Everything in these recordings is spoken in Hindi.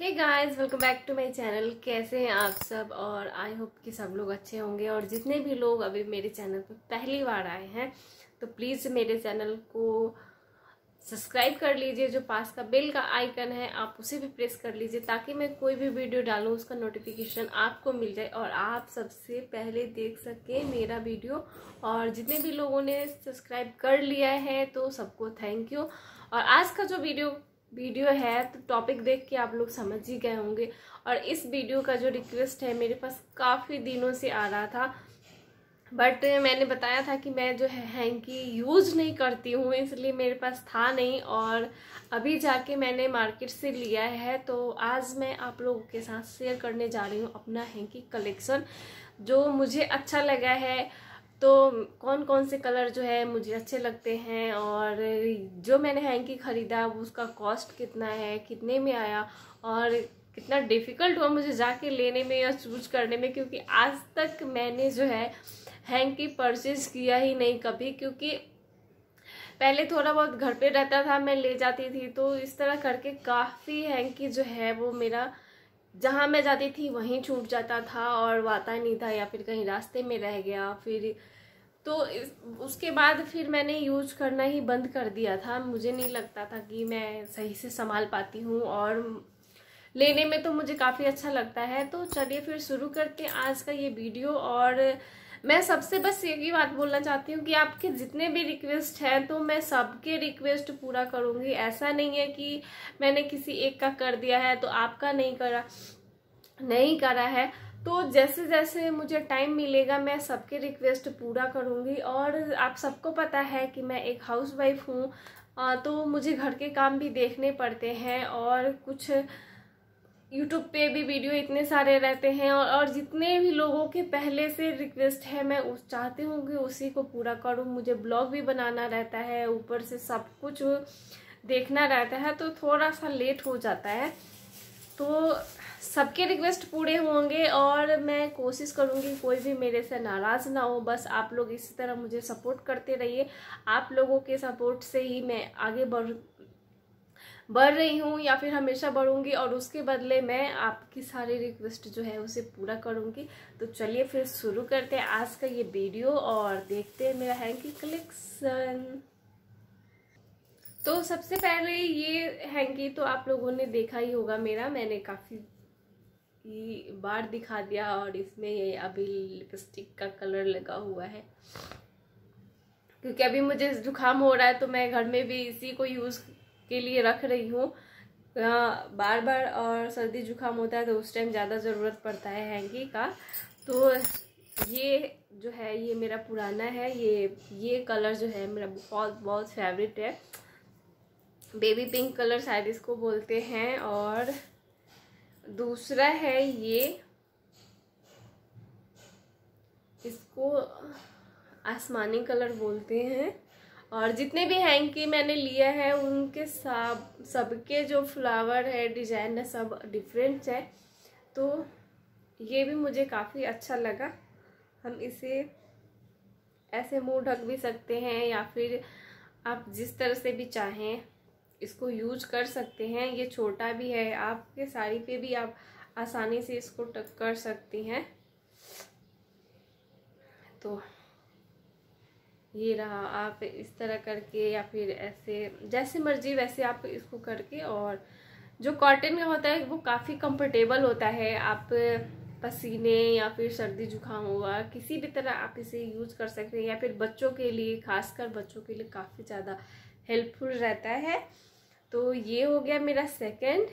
Hey guys welcome back to my channel कैसे हैं आप सब? और आई होप कि सब लोग अच्छे होंगे। और जितने भी लोग अभी मेरे चैनल पर पहली बार आए हैं तो प्लीज़ मेरे चैनल को सब्सक्राइब कर लीजिए। जो पास का बेल का आइकन है, आप उसे भी प्रेस कर लीजिए ताकि मैं कोई भी वीडियो डालूँ, उसका नोटिफिकेशन आपको मिल जाए और आप सबसे पहले देख सकें मेरा वीडियो और जितने भी लोगों ने सब्सक्राइब कर लिया है तो सबको थैंक यू और आज का जो वीडियो वीडियो है तो टॉपिक देख के आप लोग समझ ही गए होंगे। और इस वीडियो का जो रिक्वेस्ट है, मेरे पास काफ़ी दिनों से आ रहा था। बट मैंने बताया था कि मैं जो है हैंकी यूज़ नहीं करती हूँ, इसलिए मेरे पास था नहीं। और अभी जाके मैंने मार्केट से लिया है तो आज मैं आप लोगों के साथ शेयर करने जा रही हूँ अपना हैंकी कलेक्शन जो मुझे अच्छा लगा है। तो कौन कौन से कलर जो है मुझे अच्छे लगते हैं और जो मैंने हैंकी ख़रीदा उसका कॉस्ट कितना है, कितने में आया और कितना डिफ़िकल्ट हुआ मुझे जाके लेने में या चूज़ करने में क्योंकि आज तक मैंने जो है हैंकी परचेज किया ही नहीं कभी क्योंकि पहले थोड़ा बहुत घर पे रहता था, मैं ले जाती थी तो इस तरह करके काफ़ी हैंकी जो है वो मेरा जहाँ मैं जाती थी वहीं छूट जाता था और वाता नहीं था या फिर कहीं रास्ते में रह गया, फिर तो इस, उसके बाद फिर मैंने यूज़ करना ही बंद कर दिया था। मुझे नहीं लगता था कि मैं सही से संभाल पाती हूँ और लेने में तो मुझे काफ़ी अच्छा लगता है। तो चलिए फिर शुरू करते हैं आज का ये वीडियो और मैं सबसे बस एक ही बात बोलना चाहती हूँ कि आपके जितने भी रिक्वेस्ट हैं तो मैं सबके रिक्वेस्ट पूरा करूँगी। ऐसा नहीं है कि मैंने किसी एक का कर दिया है तो आपका नहीं करा नहीं करा है। तो जैसे जैसे मुझे टाइम मिलेगा मैं सबके रिक्वेस्ट पूरा करूँगी और आप सबको पता है कि मैं एक हाउस वाइफ हूँ तो मुझे घर के काम भी देखने पड़ते हैं और कुछ यूट्यूब पे भी वीडियो इतने सारे रहते हैं और, और जितने भी लोगों के पहले से रिक्वेस्ट है मैं उस चाहती हूँ कि उसी को पूरा करूँ। मुझे ब्लॉग भी बनाना रहता है ऊपर से सब कुछ देखना रहता है तो थोड़ा सा लेट हो जाता है। तो सबके रिक्वेस्ट पूरे होंगे और मैं कोशिश करूँगी कोई भी मेरे से नाराज़ ना हो। बस आप लोग इसी तरह मुझे सपोर्ट करते रहिए। आप लोगों के सपोर्ट से ही मैं आगे बढ़ बढ़ रही हूँ या फिर हमेशा बढ़ूँगी और उसके बदले मैं आपकी सारी रिक्वेस्ट जो है उसे पूरा करूँगी। तो चलिए फिर शुरू करते हैं आज का ये वीडियो और देखते हैं मेरा हैंकी कलेक्शन तो सबसे पहले ये हैंकी तो आप लोगों ने देखा ही होगा मेरा। मैंने काफ़ी बार दिखा दिया और इसमें ये अभी लिपस्टिक का कलर लगा हुआ है। क्योंकि अभी मुझे जुकाम हो रहा है तो मैं घर में भी इसी को यूज़ के लिए रख रही हूँ। बार बार और सर्दी जुकाम होता है तो उस टाइम ज़्यादा ज़रूरत पड़ता है हैंकी का। तो ये जो है, ये मेरा पुराना है, ये ये कलर जो है मेरा बहुत बहुत फेवरेट है। बेबी पिंक कलर शायद इसको बोलते हैं और दूसरा है ये। इसको आसमानी कलर बोलते हैं। और जितने भी हैंग हैंकी मैंने लिया है, उनके सब, सबके जो फ्लावर है, डिज़ाइन है, सब डिफरेंट है। तो ये भी मुझे काफ़ी अच्छा लगा। हम इसे ऐसे मुँह ढक भी सकते हैं या फिर आप जिस तरह से भी चाहें। इसको यूज़ कर सकते हैं। ये छोटा भी है, आपके साड़ी पे भी आप आसानी से इसको टक कर सकती हैं। तो ये रहा, आप इस तरह करके या फिर ऐसे, जैसे मर्ज़ी वैसे आप इसको करके और जो कॉटन का होता है, वो काफ़ी कंफर्टेबल होता है। आप पसीने या फिर सर्दी जुकाम हुआ, किसी भी तरह आप इसे यूज़ कर सकते हैं। या फिर बच्चों के लिए, खासकर बच्चों के लिए काफ़ी ज़्यादा हेल्पफुल रहता है। तो ये हो गया मेरा सेकंड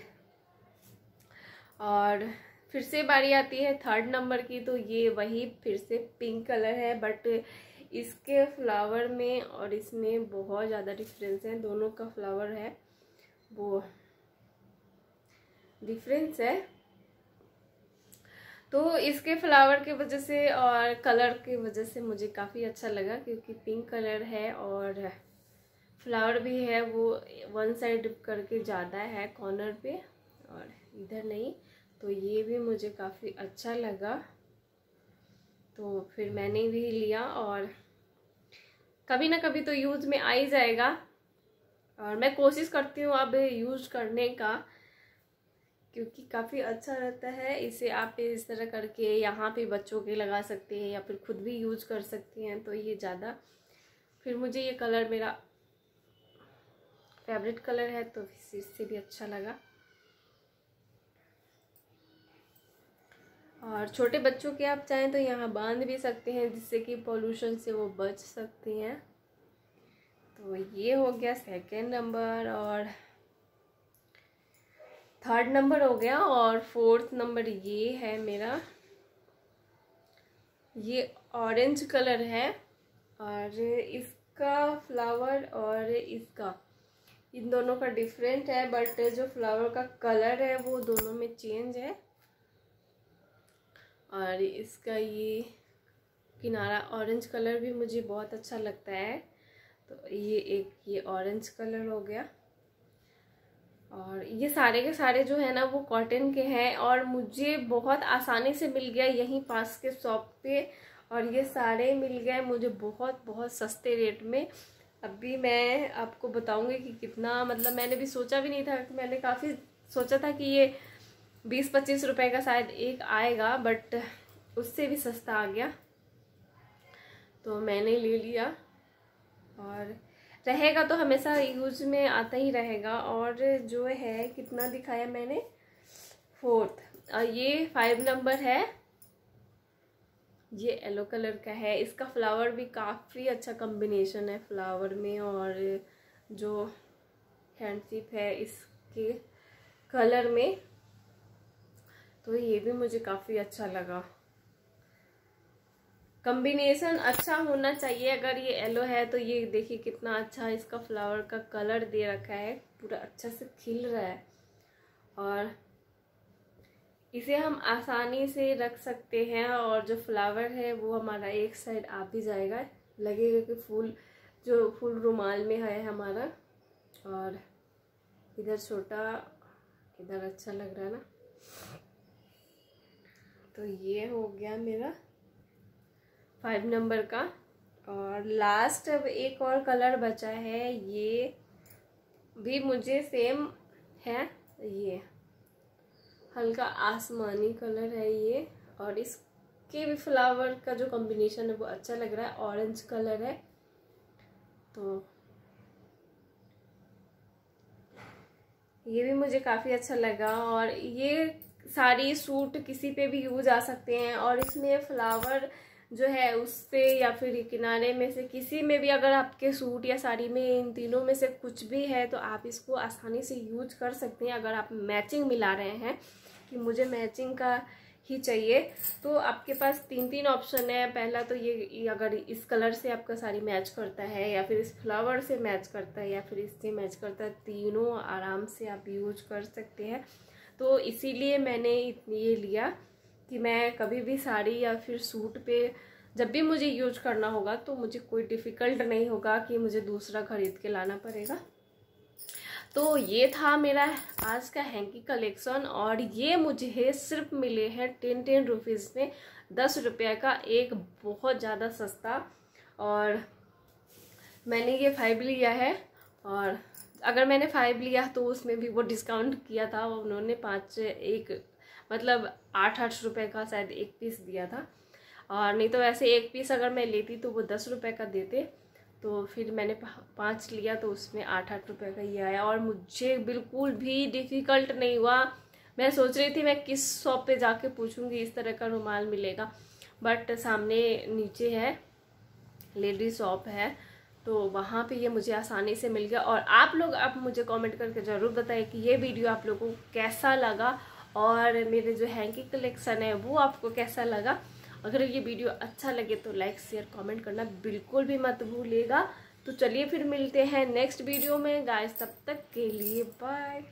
और फिर से बारी आती है थर्ड नंबर की तो ये वही फिर से पिंक कलर है बट इसके फ्लावर में और इसमें बहुत ज़्यादा डिफरेंस है। दोनों का फ्लावर है। वो डिफरेंस है। तो इसके फ्लावर के वजह से और कलर की वजह से मुझे काफ़ी अच्छा लगा, क्योंकि पिंक कलर है और फ्लावर भी है, वो वन साइड करके ज़्यादा है, कॉर्नर पे और इधर नहीं। तो ये भी मुझे काफ़ी अच्छा लगा। तो फिर मैंने भी लिया और कभी ना कभी तो यूज़ में आ ही जाएगा। और मैं कोशिश करती हूँ अब यूज़ करने का, क्योंकि काफ़ी अच्छा रहता है। इसे आप इस तरह करके यहाँ पे बच्चों के लगा सकते हैं या फिर खुद भी यूज़ कर सकती हैं तो ये ज़्यादा। फिर मुझे ये कलर मेरा फेवरेट कलर है तो इससे भी अच्छा लगा। और छोटे बच्चों के आप चाहें तो यहाँ बाँध भी सकते हैं, जिससे कि पोल्यूशन से वो बच सकती हैं। तो ये हो गया सेकेंड नंबर और थर्ड नंबर हो गया और फोर्थ नंबर ये है मेरा। ये ऑरेंज कलर है और इसका फ्लावर और इसका इन दोनों का डिफरेंट है बट जो फ्लावर का कलर है, वो दोनों में चेंज है। और इसका ये किनारा ऑरेंज कलर भी मुझे बहुत अच्छा लगता है। तो ये एक, ये ऑरेंज कलर हो गया। और ये सारे के सारे जो है ना, वो कॉटन के हैं, और मुझे बहुत आसानी से मिल गया यहीं पास के शॉप पे। और ये सारे मिल गए मुझे बहुत बहुत सस्ते रेट में। अभी मैं आपको बताऊँगी कि कितना मतलब मैंने भी सोचा भी नहीं था कि मैंने काफ़ी सोचा था कि ये बीस पच्चीस रुपए का शायद एक आएगा बट उससे भी सस्ता आ गया। तो मैंने ले लिया और रहेगा तो हमेशा यूज़ में आता ही रहेगा। और जो है, कितना दिखाया मैंने? फोर्थ। और ये फाइव नंबर है। ये येलो कलर का है। इसका फ्लावर भी काफ़ी अच्छा कम्बिनेशन है फ्लावर में और जो हैंडसिप है इसके कलर में। तो ये भी मुझे काफ़ी अच्छा लगा। कॉम्बिनेशन अच्छा होना चाहिए। अगर ये येलो है तो ये देखिए कितना अच्छा इसका फ्लावर का कलर दे रखा है। पूरा अच्छा से खिल रहा है। और इसे हम आसानी से रख सकते हैं और जो फ्लावर है वो हमारा एक साइड आ भी जाएगा। लगेगा कि फूल, जो फूल रुमाल में है हमारा। और इधर छोटा, इधर अच्छा लग रहा है ना। तो ये हो गया मेरा फाइव नंबर का। और लास्ट अब एक और कलर बचा है। ये भी मुझे सेम है, ये। हल्का आसमानी कलर है ये, और इसके भी फ्लावर का जो कॉम्बिनेशन है वो अच्छा लग रहा है ऑरेंज कलर है। तो ये भी मुझे काफ़ी अच्छा लगा, और ये सारी सूट किसी पे भी यूज़ आ सकते हैं, और इसमें फ्लावर जो है उस पे या फिर किनारे में से किसी में भी अगर आपके सूट या साड़ी में इन तीनों में से कुछ भी है तो आप इसको आसानी से यूज़ कर सकते हैं। अगर आप मैचिंग मिला रहे हैं कि मुझे मैचिंग का ही चाहिए तो आपके पास तीन तीन ऑप्शन है। पहला तो ये अगर इस कलर से आपका साड़ी मैच करता है या फिर इस फ्लावर से मैच करता है या फिर इससे मैच करता है, तीनों आराम से आप यूज़ कर सकते हैं। तो इसीलिए मैंने ये लिया। कि मैं कभी भी साड़ी या फिर सूट पे जब भी मुझे यूज़ करना होगा तो मुझे कोई डिफ़िकल्ट नहीं होगा कि मुझे दूसरा ख़रीद के लाना पड़ेगा। तो ये था मेरा आज का हैंकी कलेक्शन और ये मुझे सिर्फ़ मिले हैं टेन टेन रुपीज़ में। दस रुपये का एक बहुत ज़्यादा सस्ता और मैंने ये फाइव लिया है और अगर मैंने फाइव लिया तो उसमें भी वो डिस्काउंट किया था। उन्होंने पाँच एक मतलब आठ आठ रुपए का शायद एक पीस दिया था। और नहीं तो वैसे एक पीस अगर मैं लेती तो वो दस रुपए का देते। तो फिर मैंने पाँच लिया तो उसमें आठ आठ रुपए का ही आया। और मुझे बिल्कुल भी डिफ़िकल्ट नहीं हुआ। मैं सोच रही थी मैं किस शॉप पे जाके पूछूँगी, इस तरह का रुमाल मिलेगा। बट सामने नीचे है लेडीज़ शॉप है। तो वहाँ पे ये मुझे आसानी से मिल गया। और आप लोग, आप मुझे कमेंट करके ज़रूर बताएँ कि ये वीडियो आप लोगों को कैसा लगा। और मेरे जो हैंकी कलेक्शन है, वो आपको कैसा लगा? अगर ये वीडियो अच्छा लगे तो लाइक शेयर कमेंट करना बिल्कुल भी मत भूलिएगा। तो चलिए फिर मिलते हैं नेक्स्ट वीडियो में। गाइस तब तक के लिए बाय